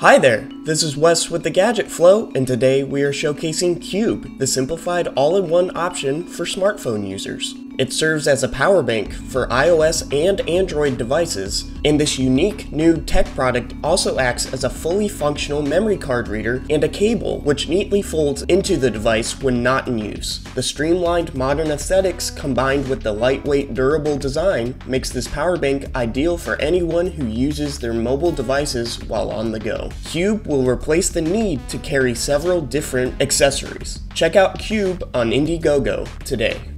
Hi there, this is Wes with the Gadget Flow, and today we are showcasing QIUB, the simplified all-in-one option for smartphone users. It serves as a power bank for iOS and Android devices, and this unique new tech product also acts as a fully functional memory card reader and a cable which neatly folds into the device when not in use. The streamlined modern aesthetics combined with the lightweight durable design makes this power bank ideal for anyone who uses their mobile devices while on the go. QIUB will replace the need to carry several different accessories. Check out QIUB on Indiegogo today.